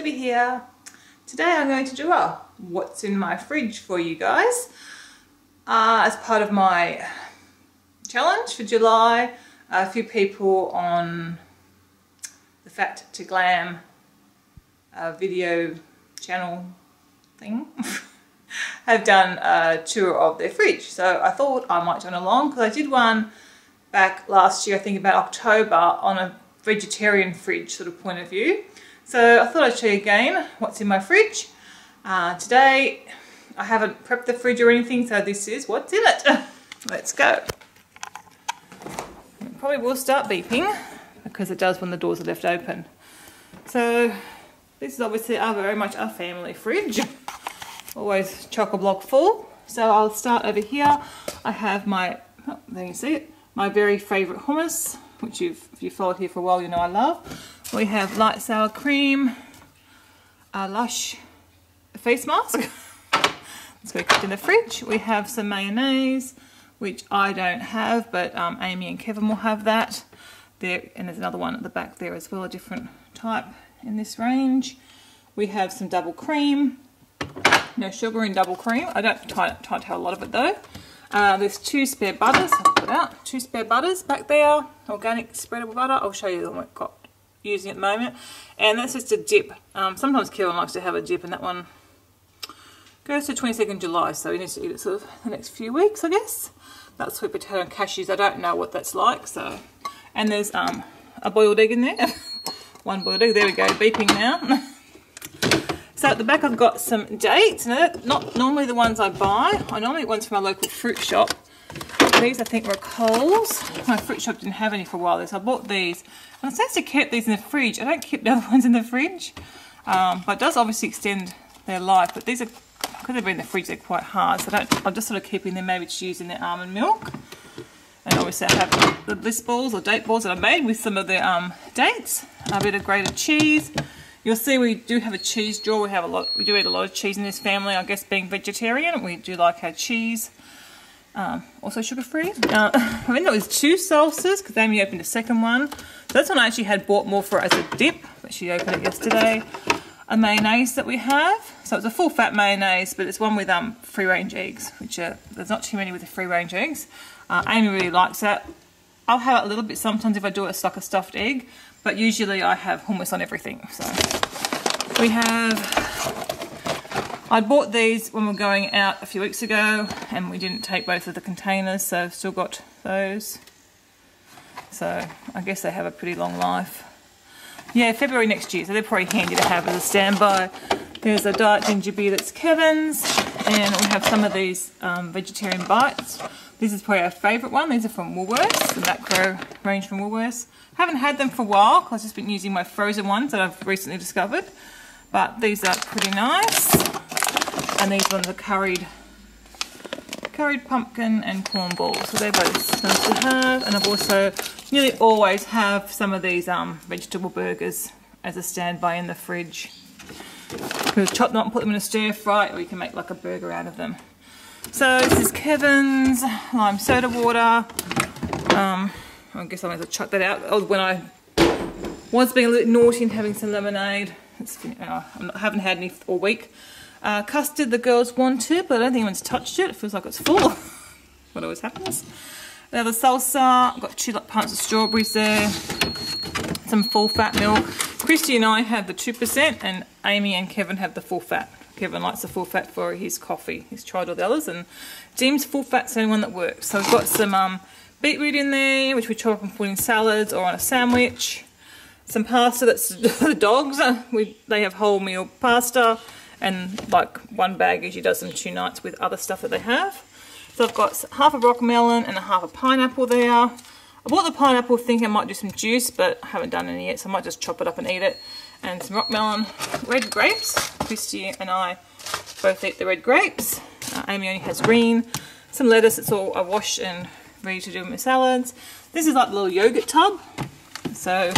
Libby here. Today I'm going to do a what's in my fridge for you guys. Uh, as part of my challenge for July, a few people on the Fat to Glam uh, video channel thing have done a tour of their fridge. So I thought I might join along because I did one back last year, I think about October, on a vegetarian fridge sort of point of view. So I thought I'd show you again what's in my fridge. Uh, today I haven't prepped the fridge or anything, so this is what's in it. Let's go. It probably will start beeping because it does when the doors are left open. So this is obviously our very much our family fridge. Always chock-a-block full. So I'll start over here. I have my, oh, there you see it, my very favourite hummus, which you've, if you've followed here for a while, you know I love. We have light sour cream, a Lush face mask. Let's go kept in the fridge. We have some mayonnaise, which I don't have, but um, Amy and Kevin will have that. There, and there's another one at the back there as well, a different type in this range. We have some double cream, no sugar in double cream. I don't try, to have a lot of it though. Uh, there's two spare butters, I'll put out, two spare butters back there, organic spreadable butter. I'll show you the one I've got using at the moment. And that's just a dip. Um, sometimes Kevin likes to have a dip and that one goes to 22nd July, so he needs to eat it sort of the next few weeks, I guess. That's sweet potato and cashews. I don't know what that's like, so. And there's um, a boiled egg in there. one boiled egg. There we go, beeping now. so at the back I've got some dates. Now, not normally the ones I buy. I normally get ones from my local fruit shop. These I think were Coles. My fruit shop didn't have any for a while, so I bought these. And I since I kept these in the fridge. I don't keep the other ones in the fridge. Um, but it does obviously extend their life. But these are, because they've been in the fridge, they're quite hard. So I don't, I'm just sort of keeping them maybe to use in their almond milk. And obviously I have the bliss balls or date balls that I made with some of the um, dates. A bit of grated cheese. You'll see we do have a cheese drawer. We have a lot. We do eat a lot of cheese in this family. I guess being vegetarian, we do like our cheese. Um, also sugar free. Uh, I think it was two salsas because Amy opened a second one. So this one I actually had bought more for as a dip, but she opened it yesterday. A mayonnaise that we have. So it's a full fat mayonnaise, but it's one with um, free range eggs, which are, there's not too many with the free range eggs. Uh, Amy really likes that. I'll have it a little bit sometimes if I do it as like a stuffed egg, but usually I have hummus on everything. So we have I bought these when we were going out a few weeks ago and we didn't take both of the containers so I've still got those. So I guess they have a pretty long life. Yeah, February next year, so they're probably handy to have as a standby. There's a diet ginger beer that's Kevin's and we have some of these um, vegetarian bites. This is probably our favourite one. These are from Woolworths, the macro range from Woolworths. Haven't had them for a while because I've just been using my frozen ones that I've recently discovered. But these are pretty nice. And these ones are curried curried pumpkin and corn balls. So they're both nice to have. And I've also nearly always have some of these um, vegetable burgers as a standby in the fridge. We chop them up and put them in a stir fry or you can make like a burger out of them. So this is Kevin's lime soda water. Um, I guess I'm going to chuck that out. oh, When I was being a little naughty and having some lemonade. It's, I haven't had any all week. Uh, custard the girls wanted, but I don't think anyone's touched it. It feels like it's full. what always happens. Now the salsa, I've got two like, pints of strawberries there. Some full fat milk. Christy and I have the 2% and Amy and Kevin have the full fat. Kevin likes the full fat for his coffee. He's tried all the others and Jim's full fat's the only one that works. So we've got some um, beetroot in there, which we chop up and put in salads or on a sandwich. Some pasta that's for the dogs. We, they have wholemeal pasta and like one bag usually does them two nights with other stuff that they have. So I've got half a rock melon and a half a pineapple there. I bought the pineapple thinking I might do some juice, but I haven't done any yet, so I might just chop it up and eat it. And some rock melon, red grapes. Christy and I both eat the red grapes. Uh, Amy only has green. Some lettuce, it's all I wash and ready to do my salads. This is like a little yogurt tub. So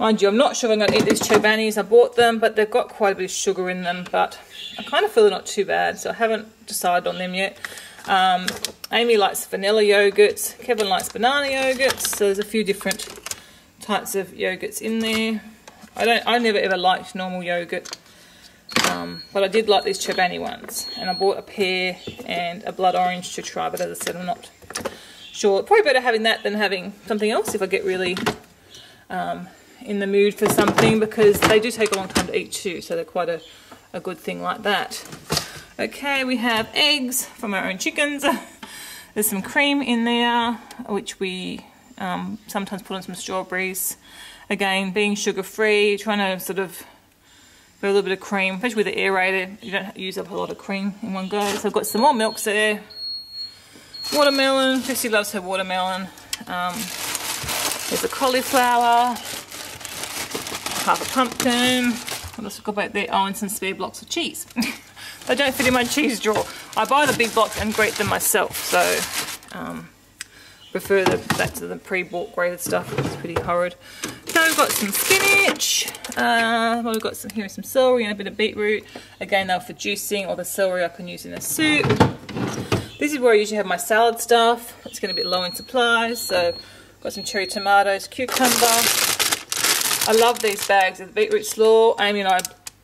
Mind you, I'm not sure I'm going to eat these Chobanis. I bought them, but they've got quite a bit of sugar in them, but I kind of feel they're not too bad, so I haven't decided on them yet. Um, Amy likes vanilla yogurts. Kevin likes banana yogurts, so there's a few different types of yogurts in there. I don't. I never ever liked normal yogurt, um, but I did like these Chobani ones, and I bought a pear and a blood orange to try. But as I said, I'm not sure. Probably better having that than having something else if I get really um, in the mood for something because they do take a long time to eat too. So they're quite a, a good thing like that. Okay, we have eggs from our own chickens. There's some cream in there, which we um, sometimes put on some strawberries. Again, being sugar-free, trying to sort of put a little bit of cream, especially with the aerator, you don't use up a lot of cream in one go. So I've got some more milks there. Watermelon, Chrissy loves her watermelon. Um, there's a cauliflower, half a pumpkin. What else got back there? Oh, and some spare blocks of cheese. they don't fit in my cheese drawer. I buy the big blocks and grate them myself, so um, prefer the, that to the pre-bought grated stuff. It's pretty horrid. So we've got some spinach. Uh, well, we've got some here some celery and a bit of beetroot. Again, they're for juicing, or the celery I can use in a soup. This is where I usually have my salad stuff. It's getting a bit low in supplies, so got some cherry tomatoes, cucumber. I love these bags of the beetroot slaw. Amy and I,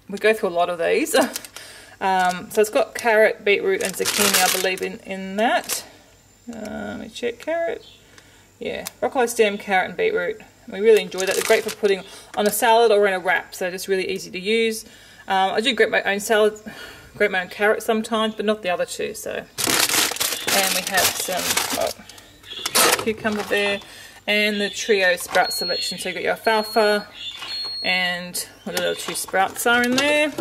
we go through a lot of these. um, so it's got carrot, beetroot and zucchini, I believe, in, in that. Uh, let me check carrot. Yeah, broccoli stem, carrot and beetroot. We really enjoy that. They're great for putting on a salad or in a wrap, so just really easy to use. Um, I do grate my own salad, grate my own carrots sometimes, but not the other two. So, and we have some oh, cucumber there, and the trio sprout selection. So you've got your alfalfa, and what the little two sprouts are in there.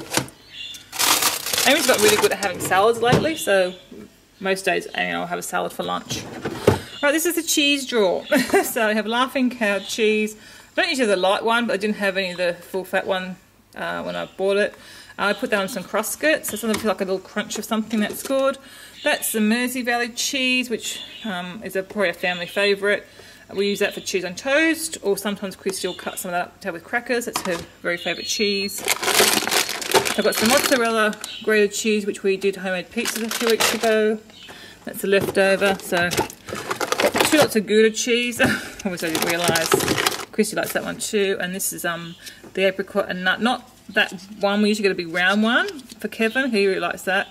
Amy's got really good at having salads lately, so most days Amy I'll have a salad for lunch. Right, this is the cheese drawer. so I have Laughing Cow cheese. I don't usually have the light one, but I didn't have any of the full fat one uh, when I bought it. I put that on some Cruskits, so something like a little crunch of something that's good. That's the Mersey Valley cheese, which um, is a, probably a family favourite. We use that for cheese on toast, or sometimes Christy will cut some of that up to have with crackers. That's her very favourite cheese. I've got some mozzarella grated cheese, which we did homemade pizzas a few weeks ago. That's a leftover. So, two lots of Gouda cheese, which I didn't realise. Christy likes that one too. And this is um the apricot and nut. Not that one, we usually get a big round one for Kevin. He really likes that.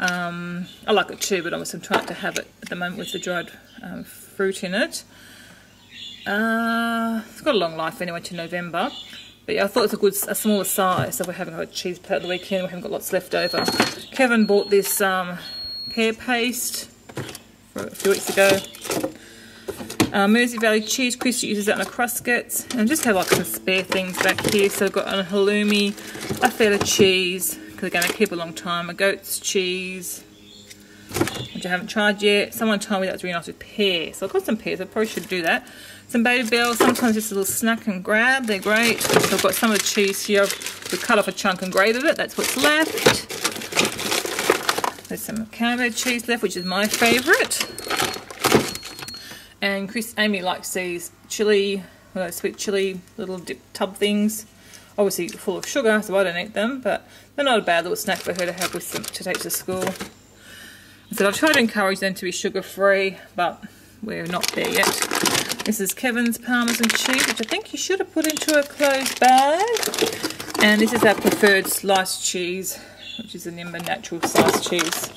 Um, I like it too, but obviously I'm trying to have it at the moment with the dried um, fruit in it. Uh, it's got a long life anyway to November. But yeah, I thought it was a good, a smaller size, so we're having a cheese plate at the weekend. We haven't got lots left over. Kevin bought this um, pear paste a few weeks ago. Uh, Mersey Valley cheese, Christy uses that in a Cruskits. And just have like some spare things back here. So I've got a halloumi, a feta cheese, because they're keep a long time, a goat's cheese, which I haven't tried yet. Someone told me that's really nice with pear. So I've got some pears, I probably should do that. Some Babybel, sometimes just a little snack and grab, they're great. So I've got some of the cheese here, we cut off a chunk and grated it, that's what's left. There's some camembert cheese left, which is my favourite. And Chris, Amy likes these chili, well, sweet chili little dip tub things. Obviously full of sugar, so I don't eat them, but they're not a bad little snack for her to have with some, to take to school. So I've tried to encourage them to be sugar-free, but we're not there yet. This is Kevin's Parmesan cheese, which I think you should have put into a closed bag. And this is our preferred sliced cheese, which is a Nimbin natural sliced cheese.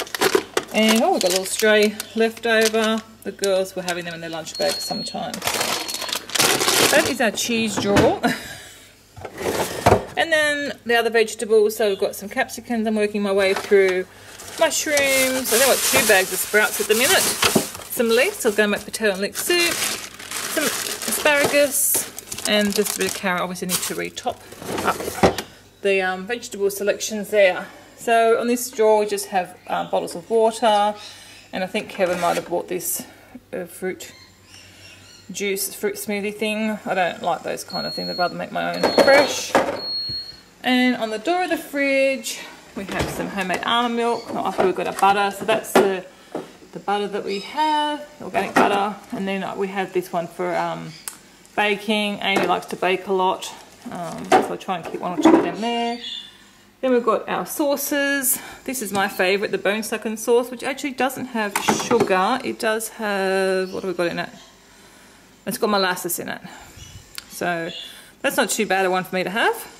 And oh, we've got a little stray left over. The girls were having them in their lunch bag sometimes. That is our cheese drawer. and then the other vegetables, so we've got some capsicums. I'm working my way through mushrooms. I think I've got two bags of sprouts at the minute. Some leeks, so was going to make potato and leek soup. Some asparagus and just a bit of carrot. Obviously need to re-top up the um, vegetable selections there. So on this drawer we just have um, bottles of water and I think Kevin might have bought this uh, fruit juice, fruit smoothie thing. I don't like those kind of things, I'd rather make my own fresh. And on the door of the fridge we have some homemade almond milk. After we've got a butter, so that's the, the butter that we have, organic butter. And then we have this one for um, baking. Amy likes to bake a lot, um, so I try and keep one or two of them there. Then we've got our sauces. This is my favourite, the bone sucking sauce, which actually doesn't have sugar. It does have, what have we got in it? It's got molasses in it. So That's not too bad a one for me to have.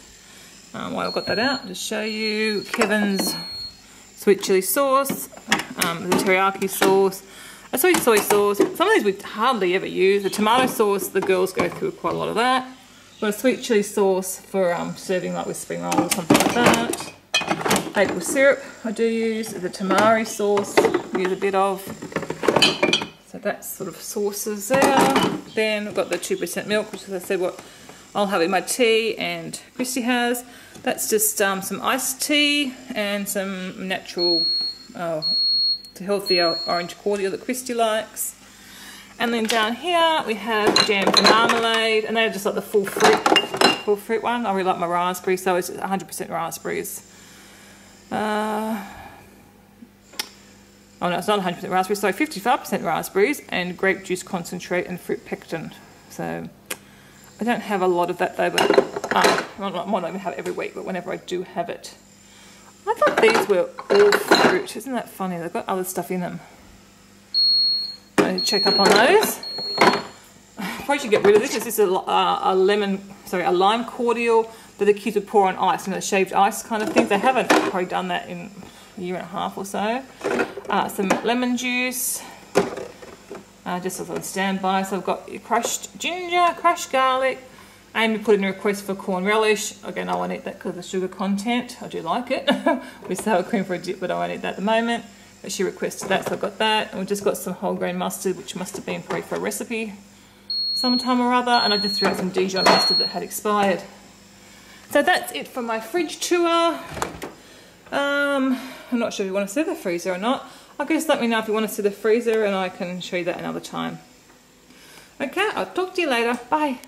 Um, while I've got that out, just show you Kevin's sweet chili sauce, um, the teriyaki sauce, a sweet soy sauce. Some of these we hardly ever use. The tomato sauce, the girls go through quite a lot of that. Got a sweet chili sauce for um, serving like with spring rolls or something like that. Maple syrup I do use. The tamari sauce use a bit of. So that's sort of sauces there. Then we've got the 2% milk, which as I said what I'll have in my tea and Christy has. That's just um, some iced tea and some natural, uh, healthier orange cordial that Christy likes. And then down here we have jam and marmalade, and they're just like the full fruit, full fruit one. I really like my raspberry, so it's 100% raspberries. Uh, oh no, it's not 100% raspberries, sorry, 55% raspberries and grape juice concentrate and fruit pectin. So I don't have a lot of that though, but um, I might not even have it every week, but whenever I do have it. I thought these were all fruit. Isn't that funny? They've got other stuff in them check up on those. Probably should get rid of this. This is a, uh, a lemon, sorry, a lime cordial that the kids would pour on ice, you know, shaved ice kind of things. They haven't probably done that in a year and a half or so. Uh, some lemon juice, uh, just as on standby. So I've got crushed ginger, crushed garlic. Amy put in a request for corn relish. Again, I won't eat that because of the sugar content. I do like it with sour cream for a dip, but I won't eat that at the moment. But she requested that, so I've got that. And we've just got some whole grain mustard, which must have been probably for a recipe sometime or other. And I just threw out some Dijon mustard that had expired. So that's it for my fridge tour. Um, I'm not sure if you want to see the freezer or not. I guess let me know if you want to see the freezer and I can show you that another time. Okay, I'll talk to you later. Bye.